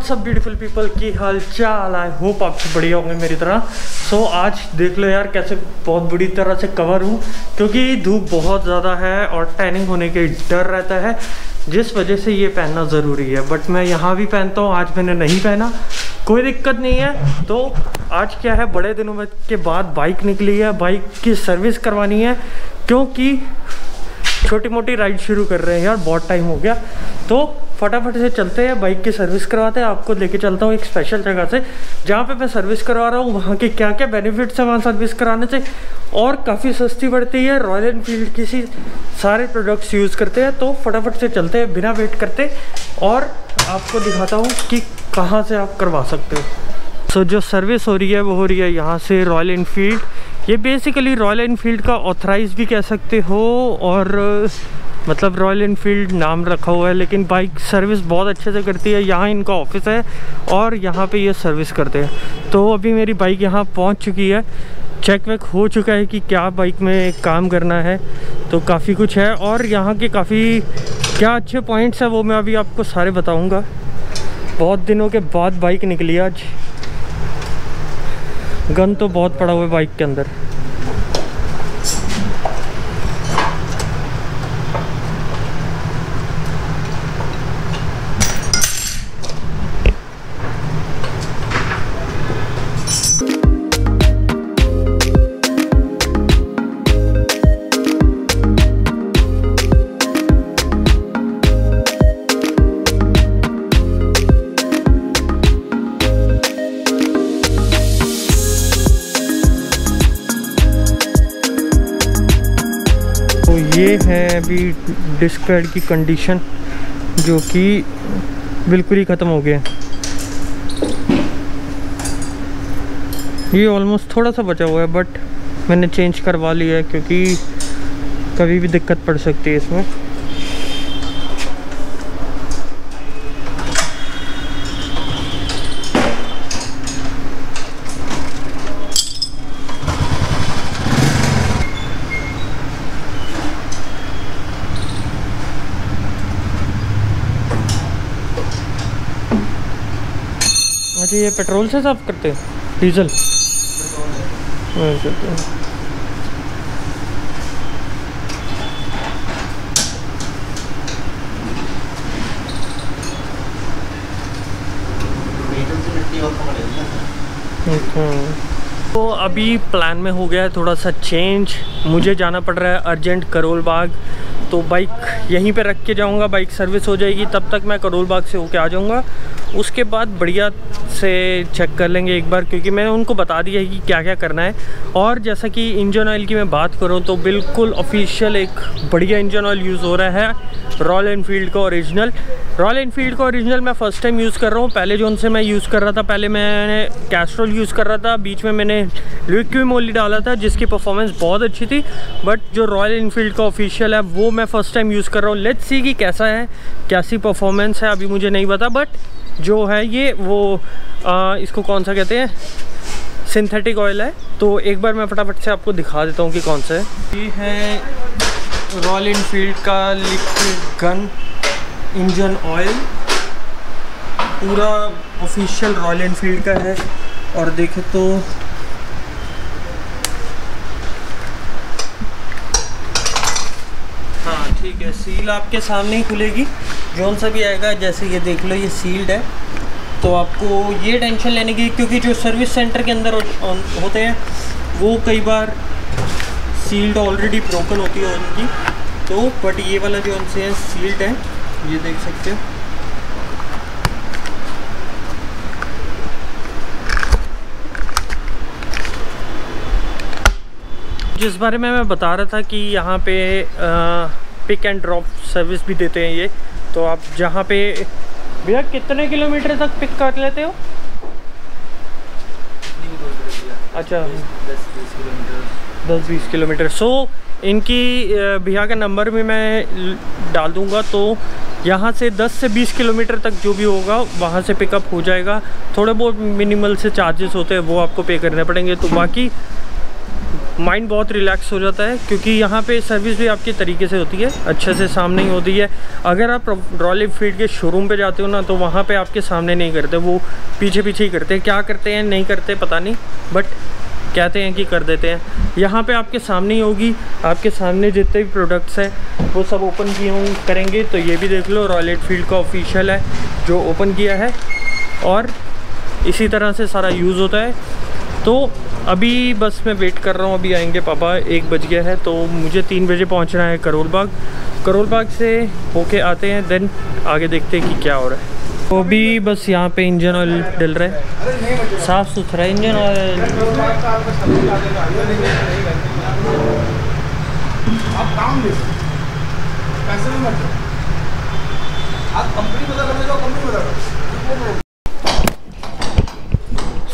WhatsApp beautiful people की हाल चाल I hope आप बढ़िया होंगे मेरी तरह। सो so, आज देख लो यार कैसे बहुत बुरी तरह से कवर हूँ। क्योंकि धूप बहुत ज़्यादा है और टैनिंग होने के डर रहता है जिस वजह से ये पहनना ज़रूरी है। बट मैं यहाँ भी पहनता हूँ आज मैंने नहीं पहना। कोई दिक्कत नहीं है। तो आज क्या है बड़े दिनों में के बाद बाइक निकली है। बाइक की सर्विस करवानी है क्योंकि छोटी मोटी राइड शुरू कर रहे हैं यार बहुत टाइम हो गया। तो फटाफट से चलते हैं बाइक की सर्विस करवाते हैं आपको लेके चलता हूँ एक स्पेशल जगह से जहाँ पे मैं सर्विस करवा रहा हूँ वहाँ के क्या क्या बेनिफिट्स हैं वहाँ सर्विस कराने से और काफ़ी सस्ती पड़ती है रॉयल एनफील्ड की सी सारे प्रोडक्ट्स यूज़ करते हैं तो फटाफट से चलते हैं बिना वेट करते और आपको दिखाता हूँ कि कहाँ से आप करवा सकते हो। सो so, जो सर्विस हो रही है वो हो रही है यहाँ से रॉयल इनफील्ड ये बेसिकली रॉयल इनफील्ड का ऑथराइज भी कह सकते हो और मतलब रॉयल इनफील्ड नाम रखा हुआ है, लेकिन बाइक सर्विस बहुत अच्छे से करती है। यहाँ इनका ऑफ़िस है और यहाँ पे ये सर्विस करते हैं। तो अभी मेरी बाइक यहाँ पहुँच चुकी है। चेक वेक हो चुका है कि क्या बाइक में काम करना है। तो काफ़ी कुछ है और यहाँ के काफ़ी क्या अच्छे पॉइंट्स हैं वो मैं अभी आपको सारे बताऊँगा। बहुत दिनों के बाद बाइक निकली आज। गन तो बहुत पड़ा हुआ है बाइक के अंदर। ये है अभी डिस्क पैड की कंडीशन जो कि बिल्कुल ही ख़त्म हो गया ये ऑलमोस्ट थोड़ा सा बचा हुआ है बट मैंने चेंज करवा लिया है क्योंकि कभी भी दिक्कत पड़ सकती है इसमें। अच्छा ये पेट्रोल से साफ़ करते हैं? डीजल? तो अभी प्लान में हो गया है थोड़ा सा चेंज मुझे जाना पड़ रहा है अर्जेंट करोल बाग तो बाइक यहीं पे रख के जाऊँगा. बाइक सर्विस हो जाएगी. तब तक मैं करोल बाग से होके आ जाऊँगा. उसके बाद बढ़िया से चेक कर लेंगे एक बार, क्योंकि मैंने उनको बता दिया है कि क्या क्या करना है। और जैसा कि इंजन ऑयल की मैं बात करूँ तो बिल्कुल ऑफिशियल एक बढ़िया इंजन ऑयल यूज़ हो रहा है रॉयल इनफील्ड का ओरिजिनल रॉयल इनफील्ड का ओरिजिनल मैं फ़र्स्ट टाइम यूज़ कर रहा हूँ। पहले जो उनसे मैं यूज़ कर रहा था, पहले मैंने कैस्ट्रोल यूज़ कर रहा था। बीच में मैंने लिक्विड मोली डाला था, जिसकी परफॉर्मेंस बहुत अच्छी थी। बट जो रॉयल इनफील्ड का ऑफिशियल है, वो मैं फ़र्स्ट टाइम यूज़ कर रहा हूँ। लेट्स सी कि कैसा है, कैसी परफॉर्मेंस है, अभी मुझे नहीं पता। बट जो है ये वो आ, इसको कौन सा कहते हैं? सिंथेटिक ऑयल है। तो एक बार मैं फटाफट से आपको दिखा देता हूँ कि कौन सा है। ये है रॉयल इनफील्ड का लिक्विड गन इंजन ऑयल पूरा ऑफिशियल रॉयल इनफील्ड का है। और देखें तो हाँ ठीक है सील आपके सामने ही खुलेगी। जोन सा भी आएगा, जैसे ये देख लो, ये सील्ड है। तो आपको ये टेंशन लेने की, क्योंकि जो सर्विस सेंटर के अंदर होते हैं, वो कई बार सील्ड ऑलरेडी ब्रोकन होती है उनकी। तो बट ये वाला जो उनसे है सील्ड है, ये देख सकते हो। जिस बारे में मैं बता रहा था कि यहाँ पे पिक एंड ड्रॉप सर्विस भी देते हैं ये। तो आप जहाँ पे, भैया कितने किलोमीटर तक पिक कर लेते हो? अच्छा। दस बीस किलोमीटर। सो इनकी भैया का नंबर भी मैं डाल दूँगा तो यहाँ से 10 से 20 किलोमीटर तक जो भी होगा, वहाँ से पिकअप हो जाएगा। थोड़े बहुत मिनिमल से चार्जेस होते हैं, वो आपको पे करने पड़ेंगे। तो बाकी माइंड बहुत रिलैक्स हो जाता है, क्योंकि यहाँ पे सर्विस भी आपके तरीके से होती है, अच्छे से सामने ही होती है। अगर आप रॉयल एनफील्ड के शोरूम पे जाते हो ना तो वहाँ पे आपके सामने नहीं करते, वो पीछे पीछे ही करते हैं। क्या करते हैं, नहीं करते, पता नहीं बट कहते हैं कि कर देते हैं। यहाँ पे आपके सामने ही होगी, आपके सामने जितने भी प्रोडक्ट्स हैं, वो सब ओपन किए करेंगे तो ये भी देख लो, रॉयल एनफील्ड का ऑफिशियल है, जो ओपन किया है। और इसी तरह से सारा यूज़ होता है। तो अभी बस मैं वेट कर रहा हूँ, अभी आएँगे पापा, एक बज गया है तो मुझे तीन बजे पहुँचना है करोल बाग। करोल बाग से होके आते हैं देन आगे देखते हैं कि क्या हो रहा है। तो अभी बस यहाँ पे इंजन ऑयल डल रहा है। साफ़ सुथरा इंजन ऑयल।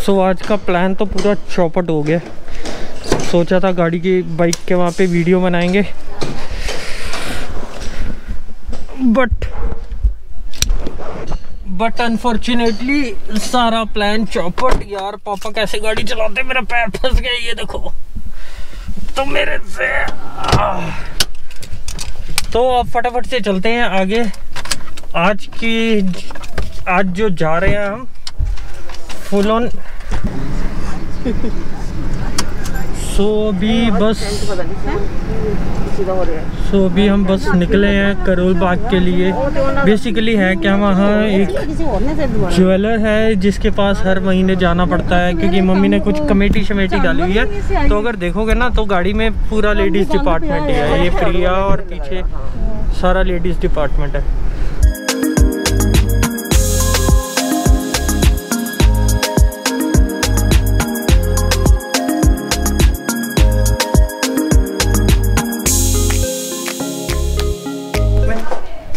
सो so, आज का प्लान तो पूरा चौपट हो गया। सोचा था गाड़ी की बाइक के वहाँ पे वीडियो बनाएँगे। बट बट अनफॉर्चुनेटली सारा प्लान चौपट। यार पापा कैसे गाड़ी चलाते? मेरा पैर फंस गया ये देखो। तो मेरे से तो अब फटाफट से चलते हैं आगे। आज की आज जो जा रहे हैं हम फुल ऑन सो अभी बस सो अभी हम बस निकले हैं करोल बाग के लिए। बेसिकली है क्या वहाँ एक ज्वेलर है जिसके पास हर महीने जाना पड़ता है, क्योंकि मम्मी ने कुछ कमेटी शमेटी डाली हुई है। तो अगर देखोगे ना तो गाड़ी में पूरा लेडीज़ डिपार्टमेंट है ये प्रिया और पीछे सारा लेडीज़ डिपार्टमेंट है।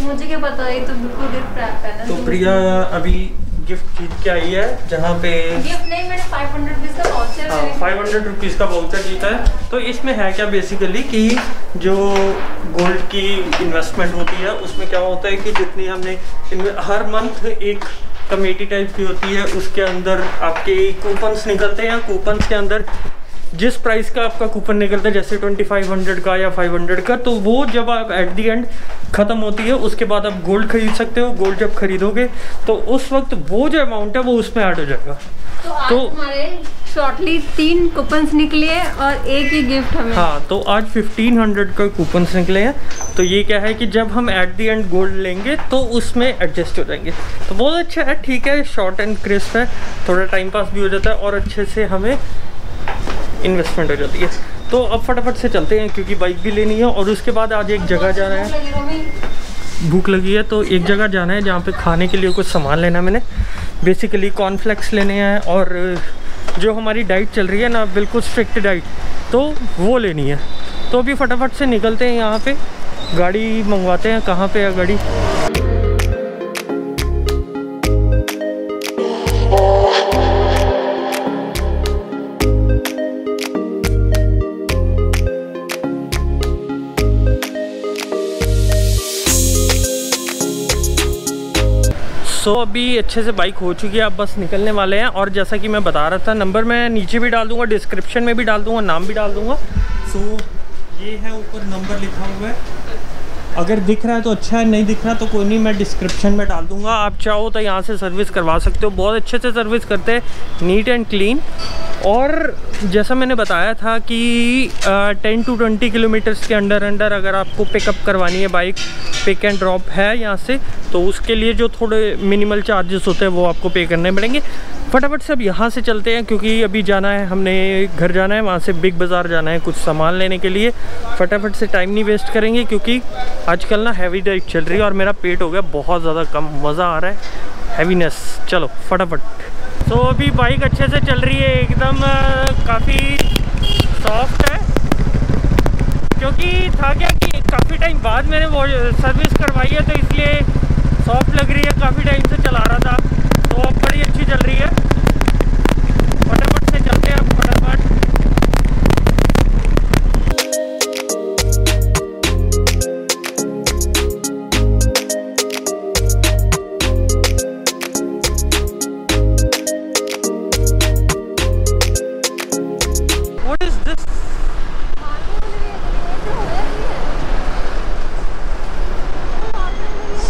तो बिल्कुल गिफ्ट रैप है ना तो प्रिया अभी गिफ्ट जीत के आई है जहाँ पे गिफ्ट नहीं मैंने 500 रुपीस का वाउचर हाँ फाइव हंड्रेड रुपीज़ का वाउचर जीता है। तो इसमें है क्या बेसिकली कि जो गोल्ड की इन्वेस्टमेंट होती है उसमें क्या होता है कि जितनी हमने हर मंथ एक कमेटी टाइप की होती है उसके अंदर आपके कूपन्स निकलते हैं कूपन्स के अंदर जिस प्राइस का आपका कूपन निकलता है जैसे 2500 का या 500 का तो वो जब आप एट दी एंड ख़त्म होती है उसके बाद आप गोल्ड खरीद सकते हो। गोल्ड जब खरीदोगे तो उस वक्त वो जो अमाउंट है वो उसमें ऐड हो जाएगा। तो, आज तो हमारे शॉर्टली तीन कूपन्स निकले हैं और एक ही गिफ्ट हमें। हाँ तो आज 1500 का कूपन्स निकले हैं। तो ये क्या है कि जब हम एट दी एंड गोल्ड लेंगे तो उसमें एडजस्ट हो जाएँगे। तो बहुत अच्छा है ठीक है शॉर्ट एंड क्रिस्प है। थोड़ा टाइम पास भी हो जाता है और अच्छे से हमें इन्वेस्टमेंट हो जाती है। तो अब फटाफट से चलते हैं, क्योंकि बाइक भी लेनी है और उसके बाद आज एक जगह जाना है। भूख लगी है तो एक जगह जाना है जहाँ पे खाने के लिए कुछ सामान लेना है मैंने। बेसिकली कॉर्नफ्लेक्स लेने हैं और जो हमारी डाइट चल रही है ना, बिल्कुल स्ट्रिक्ट डाइट तो वो लेनी है। तो अभी फटाफट से निकलते हैं यहाँ पे। गाड़ी मंगवाते हैं, कहाँ पे है गाड़ी? अभी अच्छे से बाइक हो चुकी है अब बस निकलने वाले हैं। और जैसा कि मैं बता रहा था नंबर मैं नीचे भी डाल दूँगा डिस्क्रिप्शन में भी डाल दूँगा नाम भी डाल दूँगा। सो so, ये है ऊपर नंबर लिखा हुआ है। अगर दिख रहा है तो अच्छा है नहीं दिख रहा तो कोई नहीं मैं डिस्क्रिप्शन में डाल दूँगा। आप चाहो तो यहाँ से सर्विस करवा सकते हो। बहुत अच्छे से सर्विस करते हैं नीट एंड क्लीन और जैसा मैंने बताया था कि टेन टू ट्वेंटी किलोमीटर्स के अंडर अंडर अगर आपको पिकअप करवानी है बाइक पिक एंड ड्रॉप है यहाँ से तो उसके लिए जो थोड़े मिनिमल चार्जेस होते हैं वो आपको पे करने पड़ेंगे। फटाफट से अब यहाँ से चलते हैं क्योंकि अभी जाना है, हमने घर जाना है, वहाँ से बिग बाज़ार जाना है कुछ सामान लेने के लिए। फटाफट से टाइम नहीं वेस्ट करेंगे क्योंकि आजकल ना हैवी डाइट चल रही है और मेरा पेट हो गया, बहुत ज़्यादा कम, मज़ा आ रहा है हैवीनेस चलो, फटाफट। तो अभी बाइक अच्छे से चल रही है, एकदम काफ़ी सॉफ्ट है। क्योंकि था क्या कि काफ़ी टाइम बाद मैंने वो सर्विस करवाई है तो इसलिए सॉफ्ट लग रही है, काफ़ी टाइम से चला रहा था।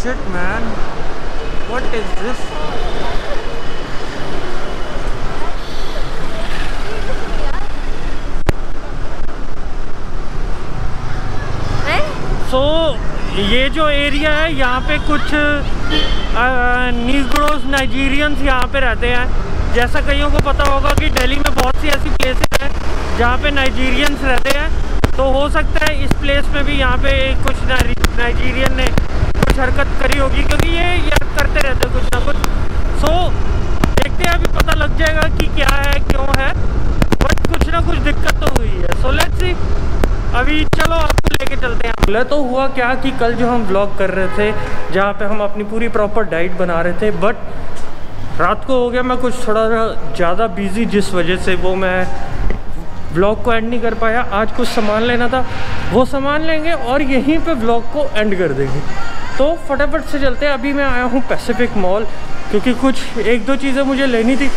Man. What is this? सो ये जो एरिया है, यहाँ पे कुछ नीग्रोस नाइजीरियंस यहाँ पे रहते हैं जैसा कईयों को पता होगा कि दिल्ली में बहुत सी ऐसी प्लेसेस हैं, जहाँ पे नाइजीरियंस रहते हैं तो हो सकता है इस प्लेस में भी यहाँ पे कुछ नाइजीरियन ने कुछ हरकत करी होगी, क्योंकि ये यार करते रहते कुछ ना कुछ। सो देखते हैं, अभी पता लग जाएगा कि क्या है, क्यों है। बट कुछ ना कुछ दिक्कत तो हुई है। सो लेट्स सी अभी चलो, आपको लेके चलते हैं। बोले तो हुआ क्या कि कल जो हम ब्लॉग कर रहे थे, जहाँ पे हम अपनी पूरी प्रॉपर डाइट बना रहे थे बट रात को हो गया, मैं कुछ थोड़ा ज़्यादा बिज़ी जिस वजह से वो मैं ब्लॉग को एंड नहीं कर पाया। आज कुछ सामान लेना था, वो सामान लेंगे और यहीं पे ब्लॉग को एंड कर देंगे। तो फटाफट से चलते हैं। अभी मैं आया हूँ पैसिफिक मॉल क्योंकि कुछ एक दो चीज़ें मुझे लेनी थी।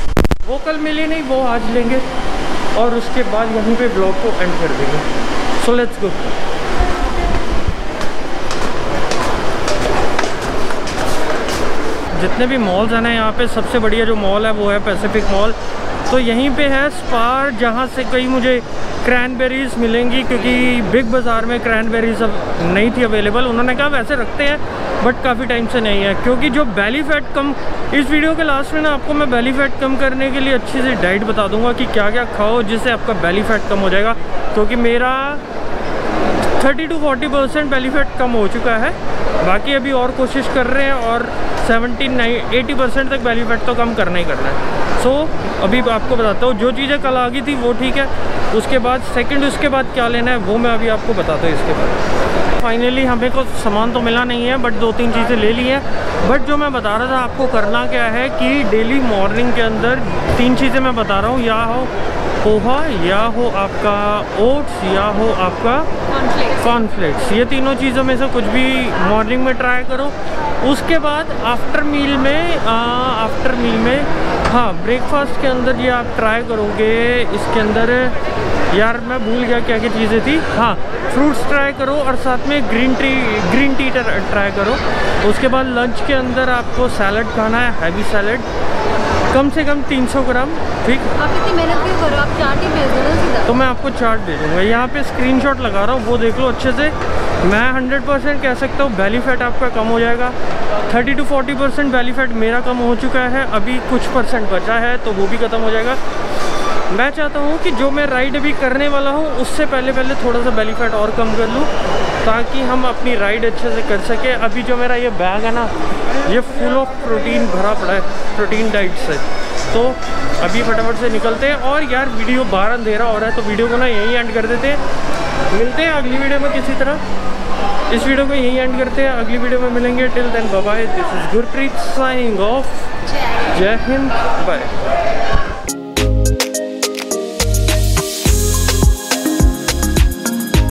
वो कल मिली नहीं, वो आज लेंगे। और उसके बाद यहीं पे ब्लॉग को एंड कर देंगे। सो लेट्स गो जितने भी मॉल्स हैं ना यहाँ पे, सबसे बढ़िया जो मॉल है वो है पैसिफिक मॉल तो यहीं पे है स्पार जहाँ से कई मुझे क्रैनबेरीज मिलेंगी, क्योंकि बिग बाज़ार में क्रैनबेरीज अब नहीं थी अवेलेबल उन्होंने कहा, वैसे रखते हैं बट काफ़ी टाइम से नहीं है। क्योंकि जो बैली फैट कम, इस वीडियो के लास्ट में ना आपको मैं बैली फैट कम करने के लिए अच्छी सी डाइट बता दूँगा कि क्या क्या खाओ, जिससे आपका बैली फैट कम हो जाएगा। क्योंकि मेरा 30 टू 40 परसेंट बेलीफेट कम हो चुका है। बाकी अभी और कोशिश कर रहे हैं और 70 नाइन एटी परसेंट तक बेनिफिट तो कम करना ही करना है। सो so, अभी आपको बताता हूँ जो चीज़ें कल आ गई थी वो ठीक है। उसके बाद सेकंड उसके बाद क्या लेना है वो मैं अभी आपको बताता हूँ इसके बाद। फाइनली हमें को सामान तो मिला नहीं है बट दो तीन चीज़ें ले ली हैं। बट जो मैं बता रहा था आपको करना क्या है कि डेली मॉर्निंग के अंदर तीन चीज़ें मैं बता रहा हूँ। या हो पोहा या हो आपका ओट्स या हो आपका कॉर्नफ्लेक्स ये तीनों चीज़ों में से कुछ भी मॉर्निंग में ट्राई करो। उसके बाद आफ्टर मील में आफ्टर मील में हाँ ब्रेकफास्ट के अंदर ये आप ट्राई करोगे इसके अंदर यार मैं भूल गया क्या क्या चीज़ें थी। हाँ फ्रूट्स ट्राई करो और साथ में green tea green tea try करो। उसके बाद लंच के अंदर आपको सैलड खाना है हैवी सैलड कम से कम 300 ग्राम ठीक? आप इतनी मेहनत क्यों करो? आप चार्ट ही भेज दो सीधा। तो मैं आपको चार्ट दे दूँगा। यहाँ पे स्क्रीनशॉट लगा रहा हूँ वो देख लो अच्छे से। मैं 100 परसेंट कह सकता हूँ बैली फैट आपका कम हो जाएगा। 30 टू 40 परसेंट बैली फैट मेरा कम हो चुका है अभी कुछ परसेंट बचा है तो वो भी ख़त्म हो जाएगा। मैं चाहता हूँ कि जो मैं राइड अभी करने वाला हूँ, उससे पहले पहले थोड़ा सा बेली फैट और कम कर लूँ, ताकि हम अपनी राइड अच्छे से कर सकें। अभी जो मेरा ये बैग है ना, ये फुल ऑफ़ प्रोटीन भरा पड़ा है प्रोटीन डाइट से। तो अभी फटाफट से निकलते हैं और यार वीडियो बाहर अंधेरा हो रहा है तो वीडियो को ना यहीं एंड कर देते हैं। मिलते हैं अगली वीडियो में किसी तरह। इस वीडियो को यहीं एंड करते हैं। अगली वीडियो में मिलेंगे। Till then bye this is Gurpreet signing off जय हिंद बाय